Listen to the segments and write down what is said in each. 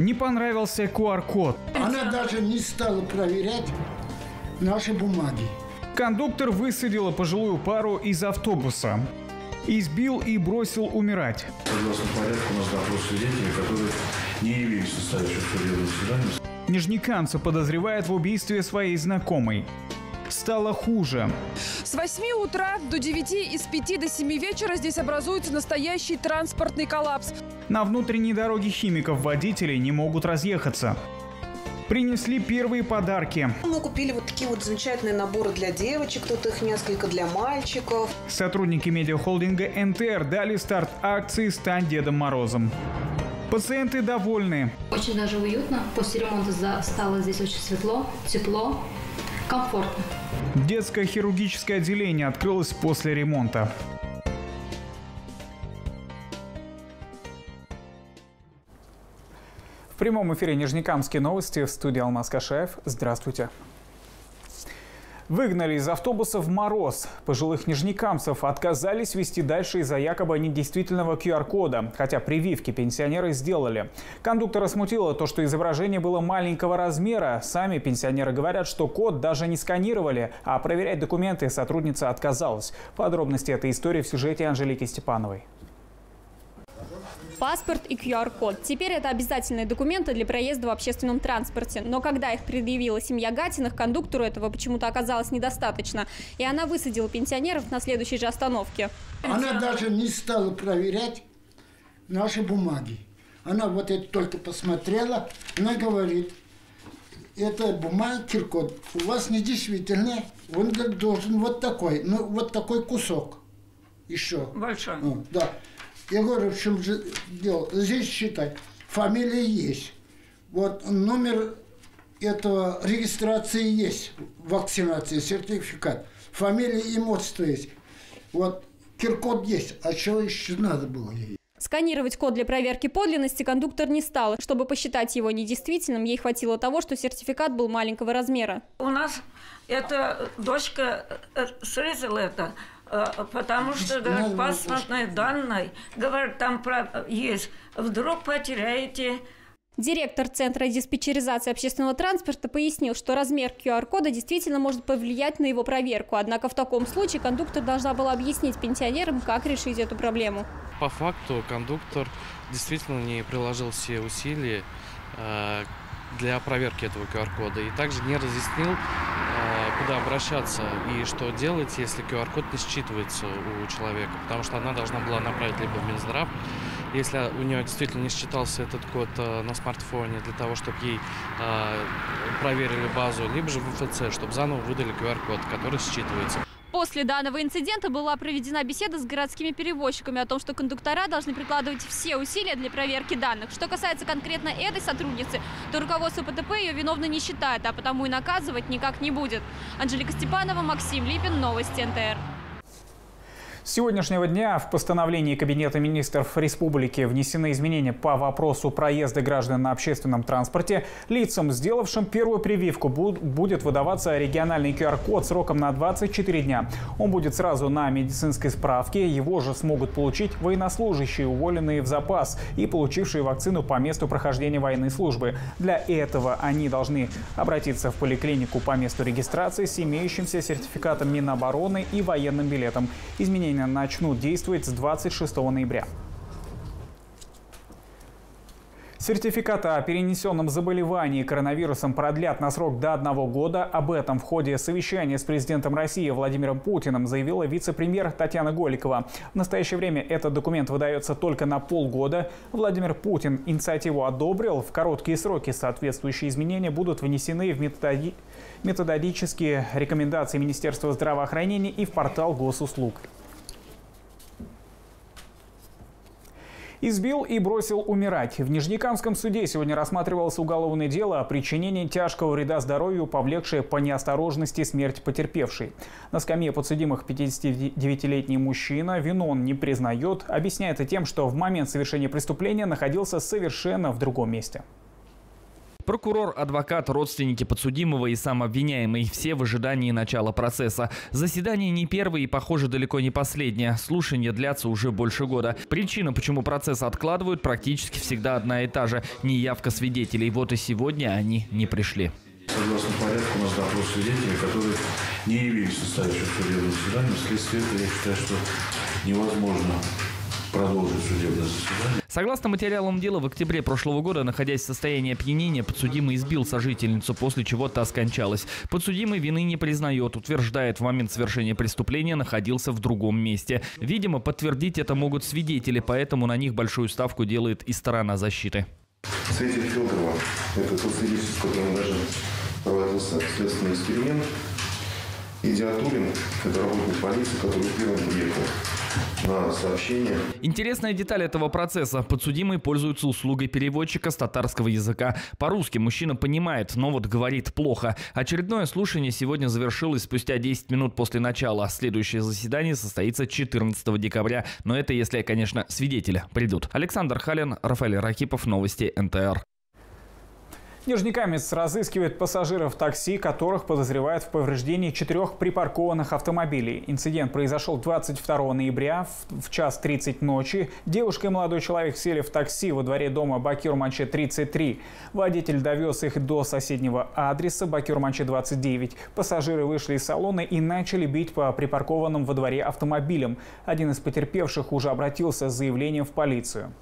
Не понравился QR-код. Она даже не стала проверять наши бумаги. Кондуктор высадила пожилую пару из автобуса. Избил и бросил умирать. Согласно порядку, у нас допрос свидетелей, которые не явились настоящих судебных заседаний. Нижнекамца подозревает в убийстве своей знакомой. Стало хуже. С 8 утра до 9 и с 5 до 7 вечера здесь образуется настоящий транспортный коллапс. На внутренней дороге химиков водители не могут разъехаться. Принесли первые подарки. Мы купили вот такие вот замечательные наборы для девочек, тут их несколько для мальчиков. Сотрудники медиахолдинга НТР дали старт акции «Стань Дедом Морозом». Пациенты довольны. Очень даже уютно. После ремонта стало здесь очень светло, тепло, комфортно. Детское хирургическое отделение открылось после ремонта. В прямом эфире Нижнекамские новости в студии Алмаз Кашаев. Здравствуйте. Выгнали из автобуса в мороз. Пожилых нижнекамцев отказались вести дальше из-за якобы недействительного QR-кода, хотя прививки пенсионеры сделали. Кондуктора смутило то, что изображение было маленького размера. Сами пенсионеры говорят, что код даже не сканировали, а проверять документы сотрудница отказалась. Подробности этой истории в сюжете Анжелики Степановой. Паспорт и QR-код. Теперь это обязательные документы для проезда в общественном транспорте. Но когда их предъявила семья Гатиных, кондуктору этого почему-то оказалось недостаточно. И она высадила пенсионеров на следующей же остановке. Она даже не стала проверять наши бумаги. Она вот это только посмотрела, она говорит, это бумага Киркот, у вас недействительная, он говорит, должен вот такой, ну вот такой кусок еще. Большой. Ну, да. Я говорю, в чем же дело? Здесь считай, фамилия есть. Вот номер этого регистрации есть, вакцинации, сертификат. Фамилия и имущество есть. Вот Киркот есть, а что еще надо было ей? Сканировать код для проверки подлинности кондуктор не стал. Чтобы посчитать его недействительным, ей хватило того, что сертификат был маленького размера. У нас эта дочка э, срезала это, э, потому что было паспортные данные, говорит, там есть. Вдруг потеряете, Директор Центра диспетчеризации общественного транспорта пояснил, что размер QR-кода действительно может повлиять на его проверку. Однако в таком случае кондуктор должна была объяснить пенсионерам, как решить эту проблему. По факту кондуктор действительно не приложил все усилия э, для проверки этого QR-кода и также не разъяснил, э, куда обращаться и что делать, если QR-код не считывается у человека, потому что она должна была направить либо в Минздрав, если у нее действительно не считался этот код э, на смартфоне для того, чтобы ей э, проверили базу, либо же в МФЦ, чтобы заново выдали QR-код, который считывается. После данного инцидента была проведена беседа с городскими перевозчиками о том, что кондуктора должны прикладывать все усилия для проверки данных. Что касается конкретно этой сотрудницы, то руководство ПТП ее виновной не считает, а потому и наказывать никак не будет. Анжелика Степанова, Максим Липин, Новости НТР. С сегодняшнего дня в постановлении Кабинета министров республики внесены изменения по вопросу проезда граждан на общественном транспорте. Лицам, сделавшим первую прививку, буд- будет выдаваться региональный QR-код сроком на 24 дня. Он будет сразу на медицинской справке. Его же смогут получить военнослужащие, уволенные в запас и получившие вакцину по месту прохождения военной службы. Для этого они должны обратиться в поликлинику по месту регистрации с имеющимся сертификатом Минобороны и военным билетом. Изменения начнут действовать с 26 ноября. Сертификат о перенесенном заболевании коронавирусом продлят на срок до одного года. Об этом в ходе совещания с президентом России Владимиром Путиным заявила вице-премьер Татьяна Голикова. В настоящее время этот документ выдается только на полгода. Владимир Путин инициативу одобрил. В короткие сроки соответствующие изменения будут внесены в методи- методические рекомендации Министерства здравоохранения и в портал госуслуг. Избил и бросил умирать. В Нижнекамском суде сегодня рассматривалось уголовное дело о причинении тяжкого вреда здоровью, повлекшее по неосторожности смерть потерпевшей. На скамье подсудимых 59-летний мужчина вину он не признает, объясняет это тем, что в момент совершения преступления находился совершенно в другом месте. Прокурор, адвокат, родственники подсудимого и сам обвиняемый – все в ожидании начала процесса. Заседание не первое и, похоже, далеко не последнее. Слушания длятся уже больше года. Причина, почему процесс откладывают, практически всегда одна и та же – неявка свидетелей. Вот и сегодня они не пришли. Согласно порядку, у нас допрос свидетелей, которые не явились составивших судебное заседание. Вследствие этого я считаю, что невозможно продолжить судебное заседание. Согласно материалам дела, в октябре прошлого года, находясь в состоянии опьянения, подсудимый избил сожительницу, после чего та скончалась. Подсудимый вины не признает, утверждает, в момент совершения преступления находился в другом месте. Видимо, подтвердить это могут свидетели, поэтому на них большую ставку делает и сторона защиты. Свидетель Федорова, это тот свидетель, с которым даже проводился следственный эксперимент. И Диатулин, это работник полиции, который первым приехал на сообщение. Интересная деталь этого процесса. Подсудимый пользуется услугой переводчика с татарского языка. По-русски мужчина понимает, но вот говорит плохо. Очередное слушание сегодня завершилось спустя 10 минут после начала. Следующее заседание состоится 14 декабря. Но это если, конечно, свидетели придут. Александр Халин, Рафаэль Ракипов, Новости НТР. Нижнекамец разыскивает пассажиров такси, которых подозревают в повреждении четырех припаркованных автомобилей. Инцидент произошел 22 ноября в час 30 ночи. Девушка и молодой человек сели в такси во дворе дома Бакюр-Манче 33. Водитель довез их до соседнего адреса Бакюр-Манче 29. Пассажиры вышли из салона и начали бить по припаркованным во дворе автомобилям. Один из потерпевших уже обратился с заявлением в полицию.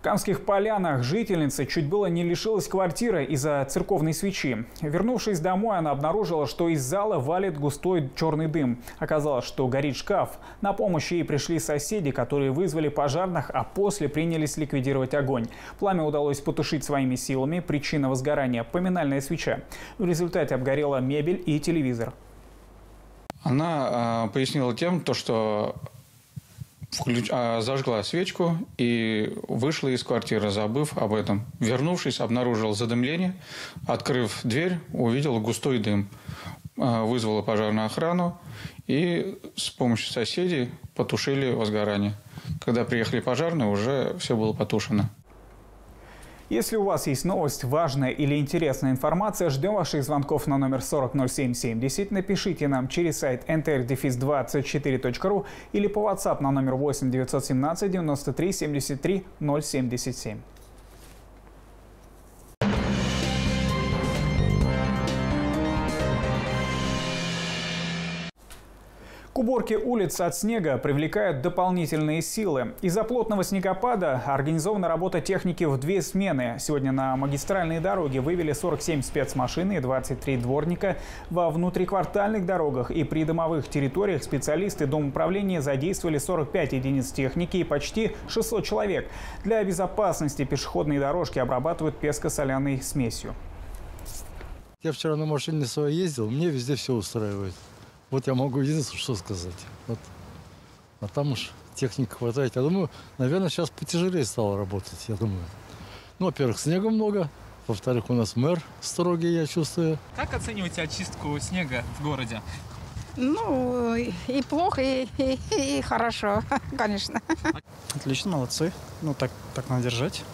В Камских полянах жительница чуть было не лишилась квартиры из-за церковной свечи. Вернувшись домой, она обнаружила, что из зала валит густой черный дым. Оказалось, что горит шкаф. На помощь ей пришли соседи, которые вызвали пожарных, а после принялись ликвидировать огонь. Пламя удалось потушить своими силами. Причина возгорания – поминальная свеча. В результате обгорела мебель и телевизор. Она э, пояснила тем, то, что включ... а, зажгла свечку и вышла из квартиры, забыв об этом. Вернувшись, обнаружил задымление. Открыв дверь, увидел густой дым. А, вызвала пожарную охрану и с помощью соседей потушили возгорание. Когда приехали пожарные, уже все было потушено. Если у вас есть новость, важная или интересная информация, ждем ваших звонков на номер 400770. Напишите нам через сайт ntrdefis24.ru или по WhatsApp на номер 8 917 93 73 077. К уборке улиц от снега привлекают дополнительные силы. Из-за плотного снегопада организована работа техники в две смены. Сегодня на магистральные дороги вывели 47 спецмашин и 23 дворника. Во внутриквартальных дорогах и придомовых территориях специалисты Дом управления задействовали 45 единиц техники и почти 600 человек. Для безопасности пешеходные дорожки обрабатывают песко-соляной смесью. Я вчера на машине своей ездил, мне везде все устраивает. Вот я могу единственное, что сказать. Вот. А там уж техника хватает. Я думаю, наверное, сейчас потяжелее стало работать, я думаю. Ну, во-первых, снега много. Во-вторых, у нас мэр строгий, я чувствую. Как оцениваете очистку снега в городе? Ну, и плохо, и, и, и хорошо, конечно. Отлично, молодцы. Ну, так, так надо держать.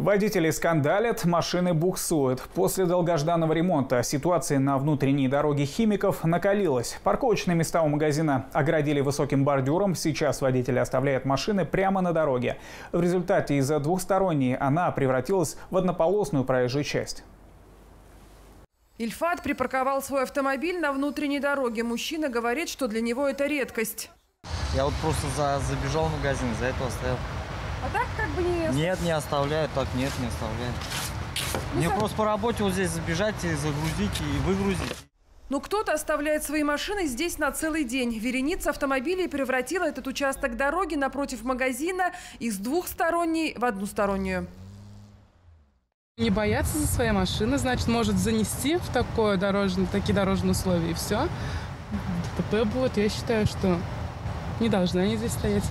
Водители скандалят, машины буксуют. После долгожданного ремонта ситуация на внутренней дороге химиков накалилась. Парковочные места у магазина оградили высоким бордюром. Сейчас водители оставляют машины прямо на дороге. В результате из-за двухсторонней она превратилась в однополосную проезжую часть. Ильфат припарковал свой автомобиль на внутренней дороге. Мужчина говорит, что для него это редкость. Я вот просто за, забежал в магазин, за это оставил. А так как бы не... Нет, не оставляют, так нет, не оставляют. Мне сам... просто по работе вот здесь забежать и загрузить, и выгрузить. Но кто-то оставляет свои машины здесь на целый день. Вереница автомобилей превратила этот участок дороги напротив магазина из двухсторонней в одностороннюю. Не бояться за свои машины, значит, может занести в такое дорожное, такие дорожные условия, и все. ДТП будет, я считаю, что не должны они здесь стоять.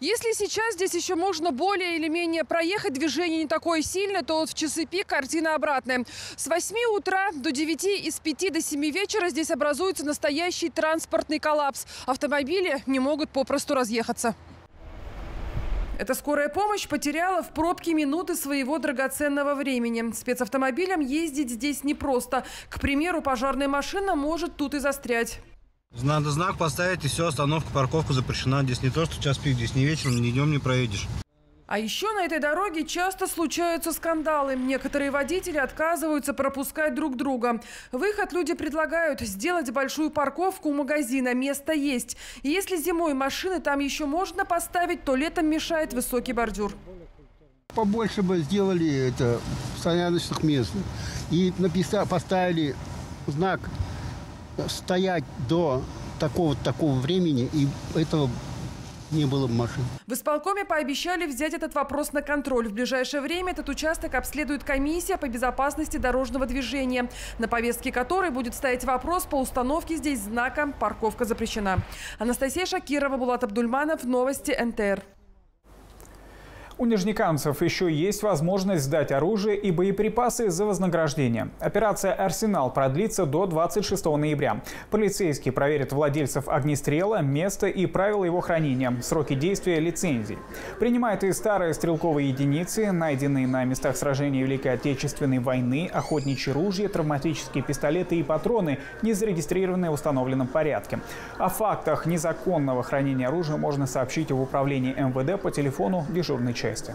Если сейчас здесь еще можно более или менее проехать, движение не такое сильное, то вот в часы пик картина обратная. С 8 утра до 9 и с 5 до 7 вечера здесь образуется настоящий транспортный коллапс. Автомобили не могут попросту разъехаться. Эта скорая помощь потеряла в пробке минуты своего драгоценного времени. Спецавтомобилем ездить здесь непросто. К примеру, пожарная машина может тут и застрять. Надо знак поставить, и все, остановка, парковка запрещена. Здесь не то, что час пик, здесь ни вечером, ни днем не проедешь. А еще на этой дороге часто случаются скандалы. Некоторые водители отказываются пропускать друг друга. Выход люди предлагают сделать большую парковку у магазина. Место есть. И если зимой машины там еще можно поставить, то летом мешает высокий бордюр. Побольше бы сделали это стояночных мест. И написали, поставили знак стоять до такого-то такого времени, и этого не было бы машин. В исполкоме пообещали взять этот вопрос на контроль. В ближайшее время этот участок обследует комиссия по безопасности дорожного движения, на повестке которой будет стоять вопрос по установке здесь знака «Парковка запрещена». Анастасия Шакирова, Булат Абдульманов, Новости НТР. У нижнекамцев еще есть возможность сдать оружие и боеприпасы за вознаграждение. Операция «Арсенал» продлится до 26 ноября. Полицейские проверят владельцев огнестрела, место и правила его хранения, сроки действия лицензий. Принимают и старые стрелковые единицы, найденные на местах сражений Великой Отечественной войны, охотничьи ружья, травматические пистолеты и патроны, не зарегистрированные в установленном порядке. О фактах незаконного хранения оружия можно сообщить в управлении МВД по телефону дежурной части части.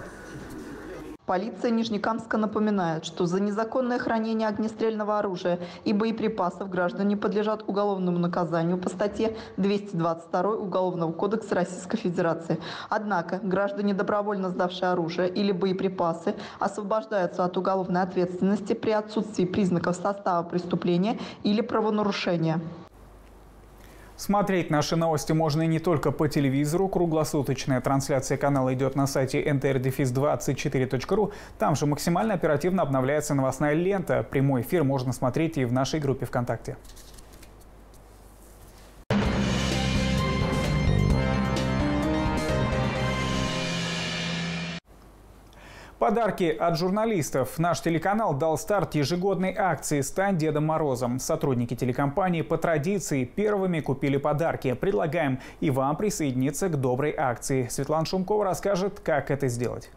Полиция Нижнекамска напоминает, что за незаконное хранение огнестрельного оружия и боеприпасов граждане подлежат уголовному наказанию по статье 222 Уголовного кодекса Российской Федерации. Однако граждане, добровольно сдавшие оружие или боеприпасы, освобождаются от уголовной ответственности при отсутствии признаков состава преступления или правонарушения. Смотреть наши новости можно и не только по телевизору. Круглосуточная трансляция канала идет на сайте ntrdefis24.ru. Там же максимально оперативно обновляется новостная лента. Прямой эфир можно смотреть и в нашей группе ВКонтакте. Подарки от журналистов. Наш телеканал дал старт ежегодной акции «Стань Дедом Морозом». Сотрудники телекомпании по традиции первыми купили подарки. Предлагаем и вам присоединиться к доброй акции. Светлана Шумкова расскажет, как это сделать.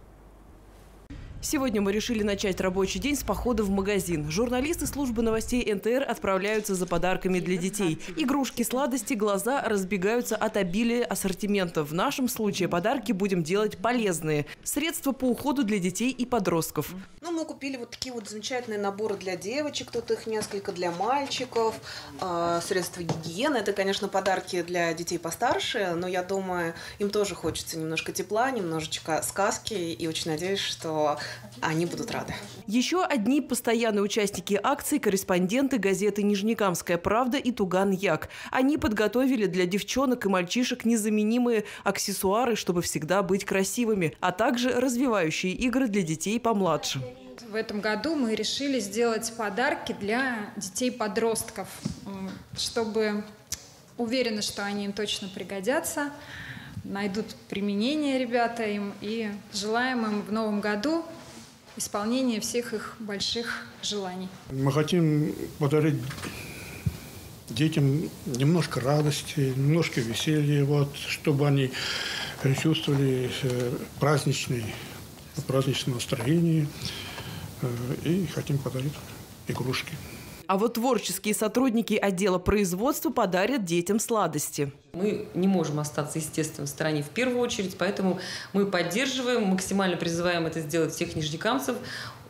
Сегодня мы решили начать рабочий день с похода в магазин. Журналисты службы новостей НТР отправляются за подарками для детей. Игрушки, сладости, глаза разбегаются от обилия ассортимента. В нашем случае подарки будем делать полезные. Средства по уходу для детей и подростков. Ну, мы купили вот такие вот замечательные наборы для девочек, тут их несколько для мальчиков, э, средства гигиены. Это, конечно, подарки для детей постарше, но я думаю, им тоже хочется немножко тепла, немножечко сказки, и очень надеюсь, что они будут рады. Еще одни постоянные участники акции – корреспонденты газеты «Нижнекамская правда» и «Туган Як». Они подготовили для девчонок и мальчишек незаменимые аксессуары, чтобы всегда быть красивыми, а также развивающие игры для детей помладше. В этом году мы решили сделать подарки для детей-подростков, чтобы уверены, что они им точно пригодятся, найдут применение ребята им и желаем им в новом году исполнения всех их больших желаний. Мы хотим подарить детям немножко радости, немножко веселья, вот, чтобы они чувствовали э, праздничный, праздничное настроение. Э, и хотим подарить игрушки. А вот творческие сотрудники отдела производства подарят детям сладости. Мы не можем остаться, естественно, в стране в первую очередь, поэтому мы поддерживаем, максимально призываем это сделать всех нижнекамцев.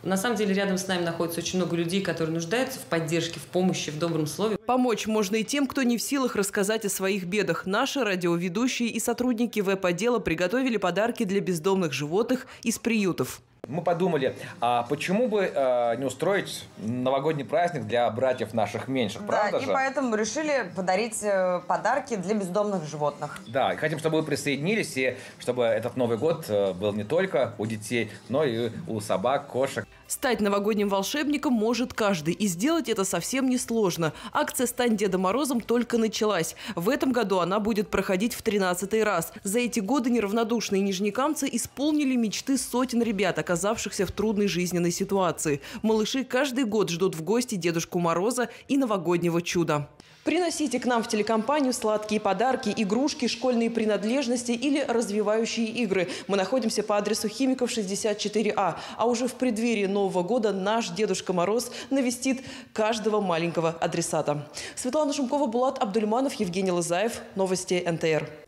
На самом деле рядом с нами находится очень много людей, которые нуждаются в поддержке, в помощи, в добром слове. Помочь можно и тем, кто не в силах рассказать о своих бедах. Наши радиоведущие и сотрудники веб-отдела приготовили подарки для бездомных животных из приютов. Мы подумали, а почему бы э, не устроить новогодний праздник для братьев наших меньших, да, правда и же? поэтому решили подарить э, подарки для бездомных животных. Да, и хотим, чтобы вы присоединились, и чтобы этот Новый год э, был не только у детей, но и у собак, кошек. Стать новогодним волшебником может каждый, и сделать это совсем несложно. Акция «Стань Дедом Морозом» только началась. В этом году она будет проходить в 13 раз. За эти годы неравнодушные нижнекамцы исполнили мечты сотен ребят, оказавшихся в трудной жизненной ситуации. Малыши каждый год ждут в гости Дедушку Мороза и новогоднего чуда. Приносите к нам в телекомпанию сладкие подарки, игрушки, школьные принадлежности или развивающие игры. Мы находимся по адресу Химиков 64А. А уже в преддверии Нового года наш Дедушка Мороз навестит каждого маленького адресата. Светлана Шумкова, Булат Абдульманов, Евгений Лызаев. Новости НТР.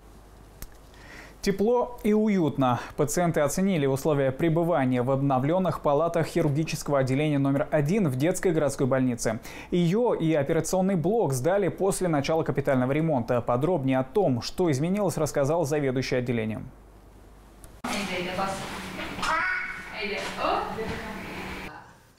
Тепло и уютно. Пациенты оценили условия пребывания в обновленных палатах хирургического отделения номер один в детской городской больнице. Ее и операционный блок сдали после начала капитального ремонта. Подробнее о том, что изменилось, рассказал заведующий отделением.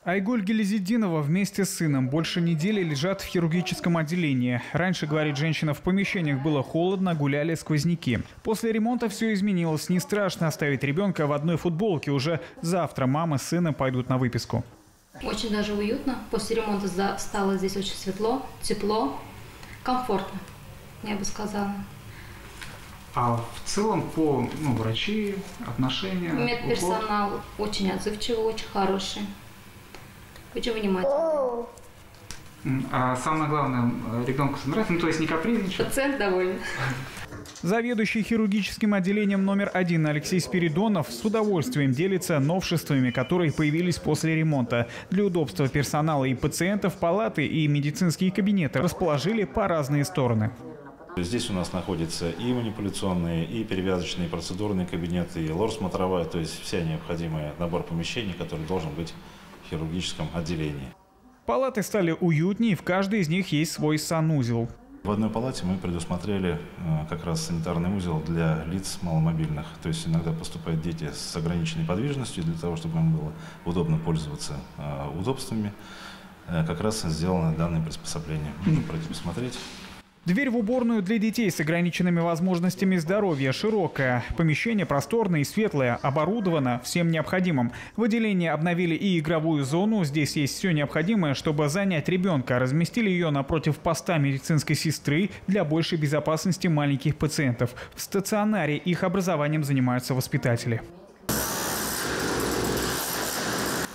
Айгуль Гелизидинова вместе с сыном больше недели лежат в хирургическом отделении. Раньше, говорит женщина, в помещениях было холодно, гуляли сквозняки. После ремонта все изменилось. Не страшно оставить ребенка в одной футболке. Уже завтра мама с сыном пойдут на выписку. Очень даже уютно. После ремонта стало здесь очень светло, тепло, комфортно, я бы сказала. А в целом по ну, врачи, отношения? Медперсонал уход? очень отзывчивый, очень хороший. Очень внимательный. А самое главное, ребенку нравится, ну то есть не капризничает? Пациент доволен. Заведующий хирургическим отделением номер один Алексей Спиридонов с удовольствием делится новшествами, которые появились после ремонта. Для удобства персонала и пациентов палаты и медицинские кабинеты расположили по разные стороны. Здесь у нас находятся и манипуляционные, и перевязочные процедурные кабинеты, и лор-смотровая, то есть вся необходимая набор помещений, который должен быть хирургическом отделении. Палаты стали уютнее, в каждой из них есть свой санузел. В одной палате мы предусмотрели э, как раз санитарный узел для лиц маломобильных. То есть иногда поступают дети с ограниченной подвижностью, для того, чтобы им было удобно пользоваться э, удобствами. Э, как раз сделано данное приспособление. Можно пройти посмотреть. Дверь в уборную для детей с ограниченными возможностями здоровья широкая. Помещение просторное и светлое, оборудовано всем необходимым. В отделении обновили и игровую зону. Здесь есть все необходимое, чтобы занять ребенка. Разместили ее напротив поста медицинской сестры для большей безопасности маленьких пациентов. В стационаре их образованием занимаются воспитатели.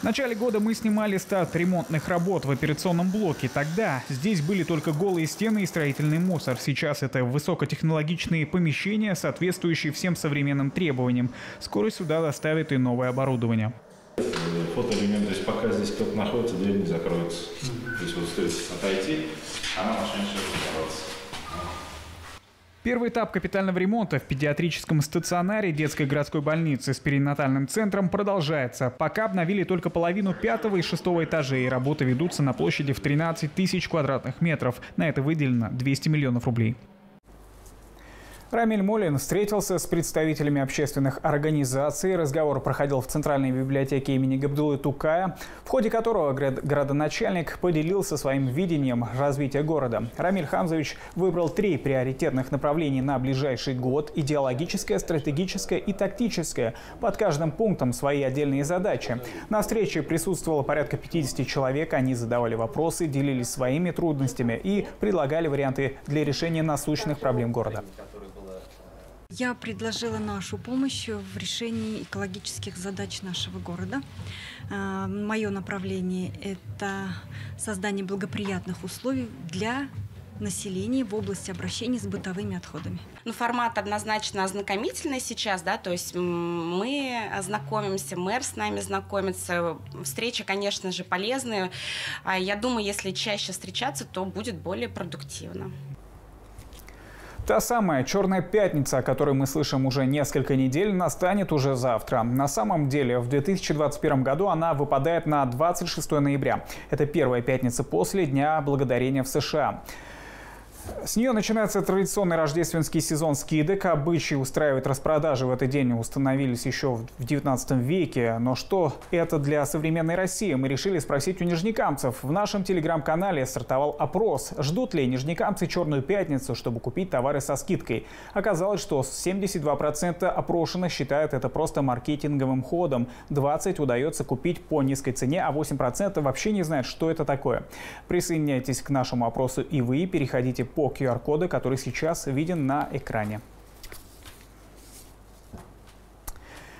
В начале года мы снимали старт ремонтных работ в операционном блоке. Тогда здесь были только голые стены и строительный мусор. Сейчас это высокотехнологичные помещения, соответствующие всем современным требованиям. Скоро сюда доставят и новое оборудование. Фотоэлемент, то есть пока здесь кто-то находится, дверь не закроется. То есть вот стоит отойти, она начнет закрываться. Первый этап капитального ремонта в педиатрическом стационаре детской городской больницы с перинатальным центром продолжается. Пока обновили только половину пятого и шестого этажей. Работы ведутся на площади в 13 тысяч квадратных метров. На это выделено 200 миллионов рублей. Рамиль Молин встретился с представителями общественных организаций. Разговор проходил в Центральной библиотеке имени Габдулы Тукая, в ходе которого городоначальник поделился своим видением развития города. Рамиль Хамзович выбрал три приоритетных направления на ближайший год – идеологическое, стратегическое и тактическое. Под каждым пунктом свои отдельные задачи. На встрече присутствовало порядка 50 человек. Они задавали вопросы, делились своими трудностями и предлагали варианты для решения насущных проблем города. Я предложила нашу помощь в решении экологических задач нашего города. А, Мое направление – это создание благоприятных условий для населения в области обращения с бытовыми отходами. Ну, формат однозначно ознакомительный сейчас, да, то есть мы знакомимся, мэр с нами знакомится, встречи, конечно же, полезные. А я думаю, если чаще встречаться, то будет более продуктивно. Та самая «Черная пятница», о которой мы слышим уже несколько недель, настанет уже завтра. На самом деле, в 2021 году она выпадает на 26 ноября. Это первая пятница после Дня Благодарения в США. С нее начинается традиционный рождественский сезон скидок. Обычаи устраивать распродажи в этот день установились еще в 19 веке. Но что это для современной России? Мы решили спросить у нижнекамцев. В нашем телеграм-канале стартовал опрос. Ждут ли нижнекамцы Черную пятницу, чтобы купить товары со скидкой? Оказалось, что 72% опрошенных считают это просто маркетинговым ходом. 20% удается купить по низкой цене, а 8% вообще не знают, что это такое. Присоединяйтесь к нашему опросу и вы. Переходите по QR-коду, который сейчас виден на экране.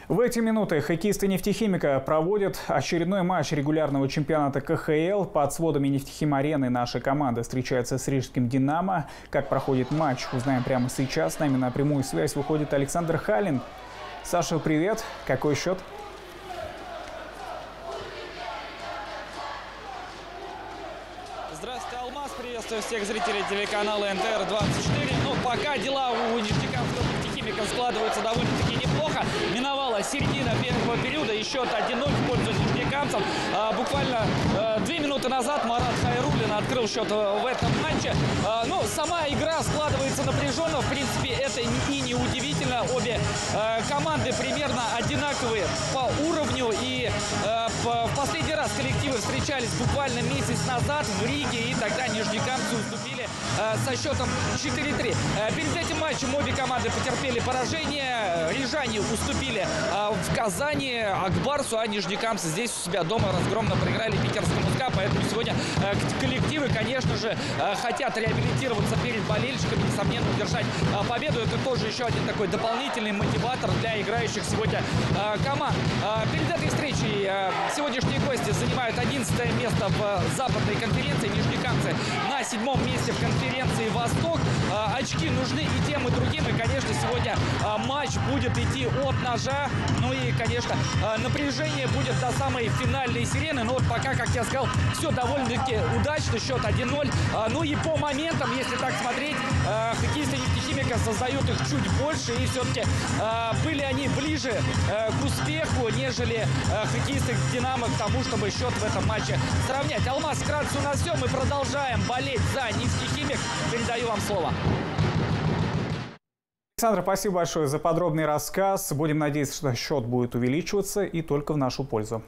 В эти минуты хоккеисты «Нефтехимика» проводят очередной матч регулярного чемпионата КХЛ. Под сводами «Нефтехим-арены» наша команда встречается с рижским «Динамо». Как проходит матч, узнаем прямо сейчас. С нами на прямую связь выходит Александр Халин. Саша, привет. Какой счет? Здравствуйте, Алмаз. Приветствую всех зрителей телеканала НТР-24. Ну, пока дела у нефтекамского нефтехимика складываются довольно-таки неплохо. Миновала середина первого периода и счет 1-0 в пользу. А, буквально а, две минуты назад Марат Хайрулин открыл счет в этом матче. А, ну, сама игра складывается напряженно. В принципе, это и не удивительно. Обе а, команды примерно одинаковые по уровню. И а, в последний раз коллективы встречались буквально месяц назад в Риге. И тогда нижнекамцы уступили а, со счетом 4-3. А, перед этим матчем обе команды потерпели поражение. Рижане уступили а, в Казани Акбарсу, а нижнекамцы здесь у себя дома разгромно проиграли питерскому СКА. Поэтому сегодня а, коллективы, конечно же, а, хотят реабилитироваться перед болельщиками, несомненно, удержать а, победу. Это тоже еще один такой дополнительный мотиватор для играющих сегодня а, команд. А, перед этой встречей а, сегодняшние гости занимают 11 место в западной конференции. Нижнекамцы на седьмом месте в конференции «Восток». А, очки нужны и тем, и другим. И, конечно, сегодня а, матч будет идти от ножа. Ну и, конечно, а, напряжение будет до самой финальной сирены. Но вот пока, как я сказал, все довольно-таки удачно. Счет 1-0. А, ну и по моментам, если так смотреть, хоккеисты нефтехимика создают их чуть больше. И все-таки были они ближе к успеху, нежели хоккеисты Динамо к тому, чтобы счет в этом матче сравнять. Алмаз, вкратце у нас все. Мы продолжаем болеть за нефтехимик. Передаю вам слово. Александр, спасибо большое за подробный рассказ. Будем надеяться, что счет будет увеличиваться и только в нашу пользу.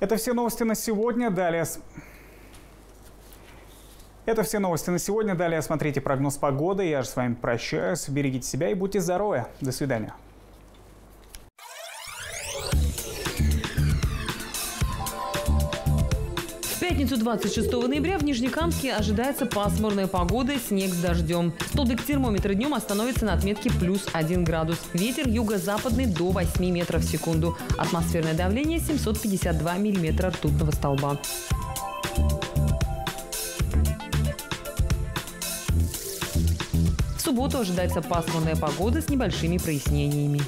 Это все новости на сегодня. Далее... Это все новости на сегодня. Далее смотрите прогноз погоды. Я же с вами прощаюсь. Берегите себя и будьте здоровы. До свидания. Пятницу 26 ноября в Нижнекамске ожидается пасмурная погода, снег с дождем. Столбик термометра днем остановится на отметке плюс 1 градус. Ветер юго-западный до 8 метров в секунду. Атмосферное давление 752 миллиметра ртутного столба. В субботу ожидается пасмурная погода с небольшими прояснениями.